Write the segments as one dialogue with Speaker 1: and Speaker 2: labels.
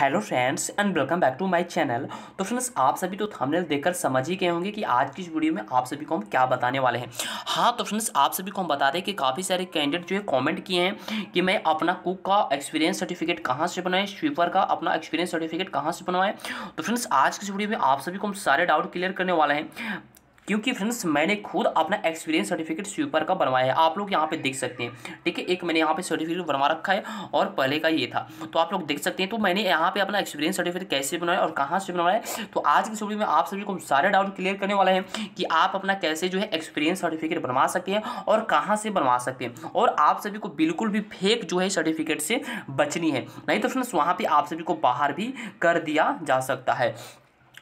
Speaker 1: Hello friends and welcome back to my channel. तो friends, आप सभी तो थंबनेल देखकर समझ ही गए होंगे कि आज की इस वीडियो में आप सभी को हम क्या बताने वाले हैं। हाँ तो फ्रेंड्स, आप सभी को हम बता दें कि काफ़ी सारे कैंडिडेट जो है कमेंट किए हैं कि मैं अपना कुक का एक्सपीरियंस सर्टिफिकेट कहाँ से बनाएँ स्वीपर का अपना एक्सपीरियंस सर्टिफिकेट कहाँ से बनवाएँ। तो फ्रेंड्स, आज की इस वीडियो में आप सभी को हम सारे डाउट क्लियर करने वाले हैं। क्योंकि फ्रेंड्स, मैंने खुद अपना एक्सपीरियंस सर्टिफिकेट स्वीपर का बनवाया है। आप लोग यहाँ पे देख सकते हैं। ठीक है, एक मैंने यहाँ पे सर्टिफिकेट बनवा रखा है और पहले का ये था। तो आप लोग देख सकते हैं तो मैंने यहाँ पे अपना एक्सपीरियंस सर्टिफिकेट कैसे बनवाया और कहाँ से बनवाया तो आज की वीडियो में आप सभी को सारे डाउट क्लियर करने वाला है कि आप अपना कैसे जो है एक्सपीरियंस सर्टिफिकेट बनवा सकते हैं और कहाँ से बनवा सकते हैं। और आप सभी को बिल्कुल भी फेक जो है सर्टिफिकेट से बचनी है। नहीं तो फ्रेंड्स, वहाँ पर आप सभी को बाहर भी कर दिया जा सकता है।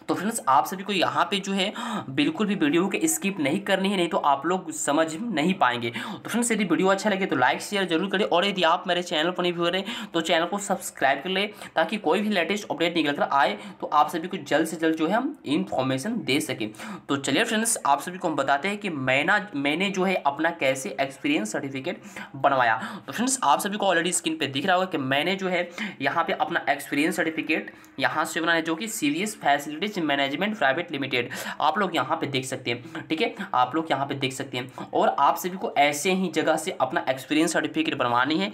Speaker 1: तो फ्रेंड्स आप सभी को यहाँ पे जो है, बिल्कुल भी वीडियो के स्किप नहीं करनी है, नहीं तो आप लोग समझ नहीं पाएँगे। तो फ्रेंड्स यदि वीडियो अच्छा लगे तो लाइक शेयर ज़रूर करें और यदि आप मेरे चैनल पर नहीं व्यू रहे तो चैनल को सब्सक्राइब कर ले ताकि कोई भी लेटेस्ट अपडेट निकल कर आए तो आप सभी को जल्द से जल्द जो है हम इन्फॉर्मेशन दे सकें। तो चलिए फ्रेंड्स आप सभी को हम बताते हैं कि मैंने मैंने जो है अपना कैसे एक्सपीरियंस सर्टिफिकेट बनवाया। तो फ्रेंड्स आप सभी को ऑलरेडी स्क्रीन पर दिख रहा होगा कि मैंने जो है, यहाँ पर अपना एक्सपीरियंस सर्टिफिकेट यहाँ से बनाया, जो कि C facilities management private limited आप लोग यहाँ पे देख सकते हैं, ठीक है? आप लोग यहाँ पे देख सकते हैं। और आप सभी को ऐसे ही जगह से अपना एक्सपीरियंस सर्टिफिकेट बनवानी है।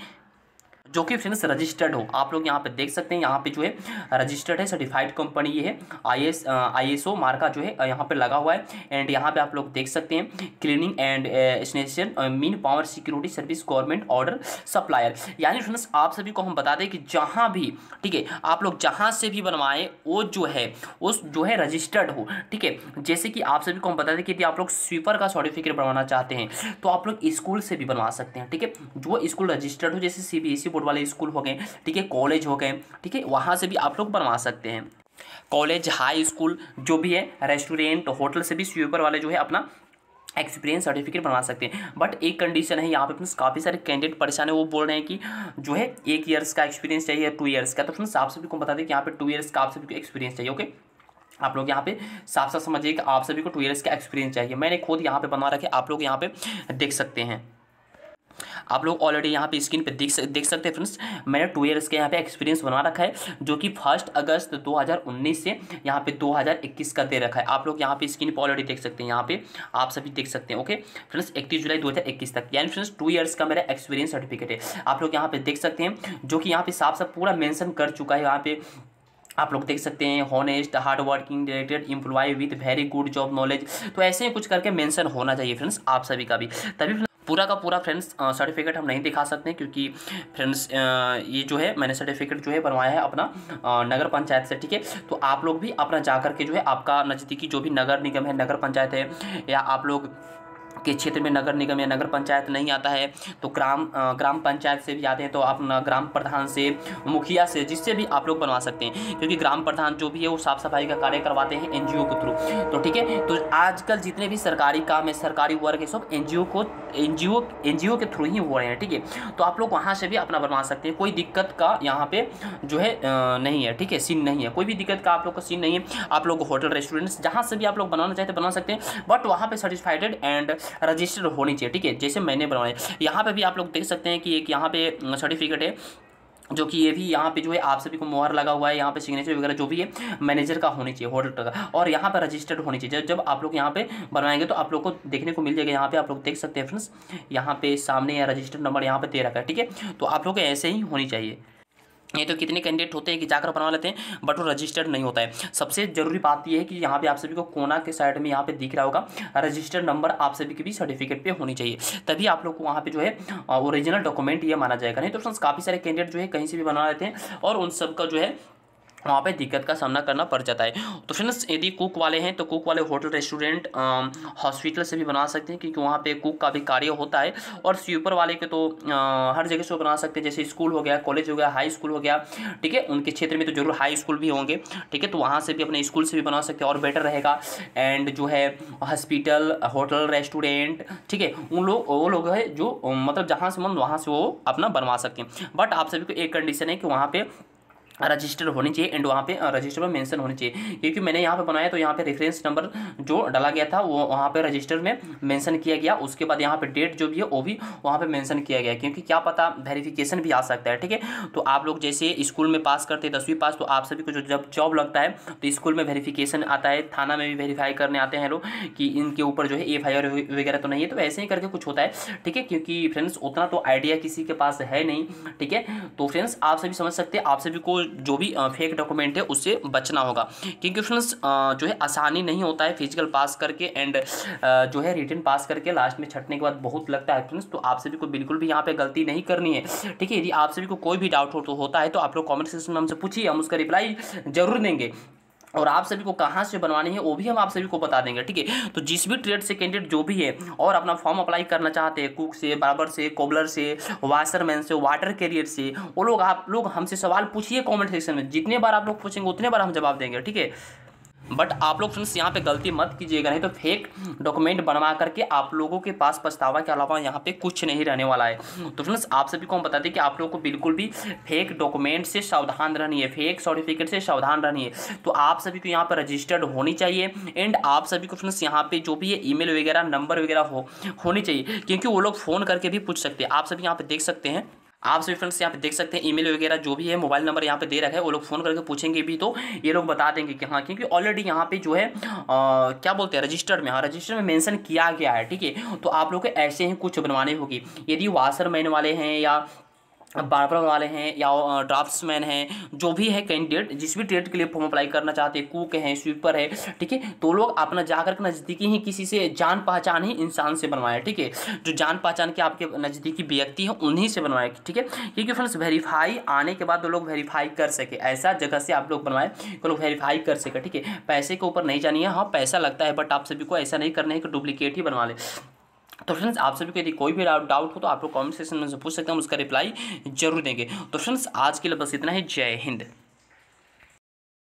Speaker 1: जो कि फ्रेंड्स रजिस्टर्ड हो। आप लोग यहाँ पे देख सकते हैं, यहाँ पे जो है रजिस्टर्ड है सर्टिफाइड कंपनी ये है। आई एस आई एस मार्का जो है यहाँ पे लगा हुआ है। एंड यहाँ पे आप लोग देख सकते हैं cleaning and station man power security service government order supplier यानी फ्रेंड्स, आप सभी को हम बता दें कि जहाँ भी, ठीक है, आप लोग जहाँ से भी बनवाएँ, वो जो है उस जो है रजिस्टर्ड हो, ठीक है। जैसे कि आप सभी को हम बता दें कि यदि आप लोग स्वीपर का सर्टिफिकेट बनवाना चाहते हैं तो आप लोग स्कूल से भी बनवा सकते हैं, ठीक है। जो स्कूल रजिस्टर्ड हो, जैसे C B S E board board वाले स्कूल हो गए, ठीक है कॉलेज हो गए, ठीक है, वहाँ से भी आप लोग बनवा सकते हैं। कॉलेज हाई स्कूल जो भी है रेस्टोरेंट होटल से भी स्वीपर वाले जो है अपना एक्सपीरियंस सर्टिफिकेट बनवा सकते हैं। बट एक कंडीशन है, यहाँ पे फ्रेंड्स काफ़ी सारे कैंडिडेट परेशान है, वो बोल रहे हैं कि जो है, एक ईयर्स का एक्सपीरियंस चाहिए टू ईयर्स का तो फ्रेंड्स आप सभी को बता दें कि यहाँ पे टू ईयर्स का आप सभी को एक्सपीरियंस चाहिए ओके आप लोग यहाँ पे साफ़ साफ़ समझिए कि आप सभी को टू ईयर्स का एक्सपीरियंस चाहिए। मैंने खुद यहाँ पे बनवा रखे आप लोग यहाँ पे देख सकते हैं। आप लोग ऑलरेडी यहाँ पे स्क्रीन पे देख देख सकते हैं फ्रेंड्स मैंने टू ईयर्स के यहाँ पे एक्सपीरियंस बना रखा है, जो कि फ़र्स्ट अगस्त 2019 से यहाँ पे 2021 का दे रखा है। आप लोग यहाँ पे स्क्रीन पे ऑलरेडी देख सकते हैं, यहाँ पे आप सभी देख सकते हैं ओके फ्रेंड्स इकतीस जुलाई दो हज़ार इक्कीस तक। यानी फ्रेंड्स टू ईयर्स का मेरा एक्सपीरियंस सर्टिफिकेट है। आप लोग यहाँ पे देख सकते हैं, जो कि यहाँ पे साफ़ साफ़ पूरा मैंशन कर चुका है यहाँ पे। आप लोग देख सकते हैं honest hard working dedicated employ with very good job knowledge तो ऐसे ही कुछ करके मेंशन होना चाहिए फ्रेंड्स आप सभी का भी। तभी पूरा का पूरा फ्रेंड्स सर्टिफिकेट हम नहीं दिखा सकते क्योंकि फ्रेंड्स ये जो है, मैंने सर्टिफिकेट जो है बनवाया है अपना नगर पंचायत से, ठीक है? तो आप लोग भी अपना जा कर के जो है, आपका नज़दीकी जो भी नगर निगम है, नगर पंचायत है, या आप लोग के क्षेत्र में नगर निगम या नगर पंचायत नहीं आता है तो ग्राम ग्राम पंचायत से भी आते हैं तो आप ग्राम प्रधान से, मुखिया से, जिससे भी आप लोग बनवा सकते हैं, क्योंकि ग्राम प्रधान जो भी है, वो साफ़ सफ़ाई का कार्य करवाते हैं एनजीओ के थ्रू। तो ठीक है तो आजकल जितने भी सरकारी काम है, सरकारी वर्ग है, सब एनजीओ को एन जी के थ्रू ही हो रहे हैं, ठीक है? तो आप लोग वहाँ से भी अपना बनवा सकते हैं, कोई दिक्कत का यहाँ पे जो है नहीं है, ठीक है, सीन नहीं है, कोई भी दिक्कत का आप लोग का सीन नहीं है, आप लोग होटल, रेस्टोरेंट्स, जहाँ से भी आप लोग बनाना चाहते बना सकते हैं, बट वहाँ पर सर्टिफाइडेड एंड रजिस्टर्ड होनी चाहिए, ठीक है? जैसे मैंने बनवाया यहाँ पर भी आप लोग देख सकते हैं कि एक यहाँ पे सर्टिफिकेट है, जो कि ये भी यहाँ पे जो है, आप सभी को मोहर लगा हुआ है, यहाँ पे सिग्नेचर वगैरह जो भी है मैनेजर का होनी चाहिए होटल का। और यहाँ पर रजिस्टर्ड होनी चाहिए। जब आप लोग यहाँ पे बनवाएँगे तो आप लोग को देखने को मिल जाएगा। यहाँ पे आप लोग देख सकते हैं फ्रेंड्स यहाँ पे सामने या रजिस्टर्ड नंबर यहाँ पे दे रखा है, ठीक है? तो आप लोग ऐसे ही होनी चाहिए। ये तो कितने कैंडिडेट होते हैं कि जाकर बनवा लेते हैं बट वो रजिस्टर्ड नहीं होता है। सबसे ज़रूरी बात यह है कि यहाँ पे आप सभी को कोना के साइड में यहाँ पे दिख रहा होगा रजिस्टर्ड नंबर आप सभी के भी सर्टिफिकेट पे होनी चाहिए। तभी आप लोग को वहाँ पे जो है ओरिजिनल डॉक्यूमेंट ये माना जाएगा। नहीं तो फ्रेंड्स काफ़ी सारे कैंडिडेट जो है कहीं से भी बना लेते हैं और उन सबका जो है वहाँ पे दिक्कत का सामना करना पड़ जाता है। तो फ्रेंड्स यदि कुक वाले हैं तो कुक वाले होटल रेस्टोरेंट हॉस्पिटल से भी बना सकते हैं क्योंकि वहाँ पे कुक का भी कार्य होता है। और स्वीपर वाले के तो आ, हर जगह से बना सकते हैं जैसे स्कूल हो गया कॉलेज हो गया हाई स्कूल हो गया ठीक है? उनके क्षेत्र में तो ज़रूर हाई स्कूल भी होंगे ठीक है? तो वहाँ से भी अपने स्कूल से भी बना सकते हैं और बेटर रहेगा। एंड जो है हॉस्पिटल होटल रेस्टोरेंट ठीक है? उन लोग वो लोग है जो मतलब जहाँ से मन वहाँ से वो अपना बनवा सकते हैं। बट आप सभी को एक कंडीशन है कि वहाँ पर रजिस्टर होनी चाहिए एंड वहाँ पे रजिस्टर में मेंशन होनी चाहिए। क्योंकि मैंने यहाँ पे बनाया तो यहाँ पे रेफरेंस नंबर जो डाला गया था, वो वहाँ पे रजिस्टर में मेंशन किया गया। उसके बाद यहाँ पे डेट जो भी है, वो भी वहाँ पे मेंशन किया गया क्योंकि क्या पता वेरिफिकेशन भी आ सकता है, ठीक है? तो आप लोग जैसे स्कूल में पास करते हैं दसवीं पास तो आप सभी को जो जब जॉब लगता है तो स्कूल में वेरीफिकेशन आता है। थाना में भी वेरीफाई करने आते हैं लोग कि इनके ऊपर जो है एफ़ वगैरह तो नहीं है। तो ऐसे ही करके कुछ होता है, ठीक है? क्योंकि फ्रेंड्स उतना तो आइडिया किसी के पास है नहीं, ठीक है? तो फ्रेंड्स आप सभी समझ सकते हैं, आप सभी को जो भी फेक डॉक्यूमेंट है, उससे बचना होगा। क्योंकि फ्रेंड्स जो है, आसानी नहीं होता है फ़िज़िकल पास करके एंड जो है रिटर्न पास करके लास्ट में छटने के बाद बहुत लगता है फ्रेंड्स तो आप सभी को बिल्कुल भी यहाँ पे गलती नहीं करनी है। ठीक है, यदि आप सभी को कोई भी डाउट हो तो होता है तो आप लोग कॉमेंट सेक्शन में हमसे पूछिए, हम उसका रिप्लाई ज़रूर देंगे। और आप सभी को कहाँ से बनवानी है, वो भी हम आप सभी को बता देंगे, ठीक है? तो जिस भी ट्रेड से कैंडिडेट जो भी है, और अपना फॉर्म अप्लाई करना चाहते हैं कुक से बराबर से कोबलर से वाशरमैन से वाटर कैरियर से, वो लोग आप, लोग हमसे सवाल पूछिए कमेंट सेक्शन में। जितने बार आप लोग पूछेंगे, उतने बार हम जवाब देंगे, ठीक है? बट आप लोग फ्रेंड्स यहाँ पे गलती मत कीजिएगा, नहीं तो फेक डॉक्यूमेंट बनवा करके आप लोगों के पास पछतावा के अलावा यहाँ पे कुछ नहीं रहने वाला है। तो फ्रेंड्स आप सभी को हम बता दें कि आप लोगों को बिल्कुल भी फेक डॉक्यूमेंट से सावधान रहनी है फेक सर्टिफिकेट से सावधान रहनी है। तो आप सभी को यहाँ पर रजिस्टर्ड होनी चाहिए एंड आप सभी को फ्रेंड्स यहाँ पे जो भी है ई वगैरह नंबर वगैरह हो, होनी चाहिए, क्योंकि वो लोग फ़ोन करके भी पूछ सकते हैं। आप सभी यहाँ पर देख सकते हैं। आप सभी फ्रेंड्स यहाँ पे देख सकते हैं ईमेल वगैरह जो भी है मोबाइल नंबर यहाँ पे दे रखा है वो लोग फ़ोन करके पूछेंगे भी तो ये लोग बता देंगे कि हाँ क्योंकि ऑलरेडी यहाँ पे जो है आ, क्या बोलते हैं रजिस्टर में हाँ रजिस्टर में मेंशन किया गया है ठीक है? तो आप लोग को ऐसे ही कुछ बनवाने होगी। यदि वाशरमैन वाले हैं या बार्बर वाले हैं या ड्राफ्ट्समैन हैं, जो भी है कैंडिडेट, जिस भी ट्रेड के लिए फॉर्म अप्लाई करना चाहते हैं, कुक हैं, स्वीपर है, ठीक है तो लोग अपना जाकर के नज़दीकी ही किसी से जान पहचान ही इंसान से बनवाए, ठीक है। जो जान पहचान के आपके नज़दीकी व्यक्ति हैं, उन्हीं से बनवाए, ठीक है। क्योंकि फ्रेंड्स वेरीफाई आने के बाद वो लोग वेरीफाई कर सके, ऐसा जगह से आप लोग बनवाए तो लोग वेरीफाई कर सके, ठीक है। पैसे के ऊपर नहीं जानिए हाँ पैसा लगता है बट आप सभी को ऐसा नहीं करना है कि डुप्लीकेट ही बनवा ले। तो फ्रेंड्स आप सभी को यदि कोई भी डाउट हो तो आप लोग कॉमेंट सेक्शन में से पूछ सकते हैं उसका रिप्लाई ज़रूर देंगे। तो फ्रेंड्स आज के लिए बस इतना ही। जय हिंद।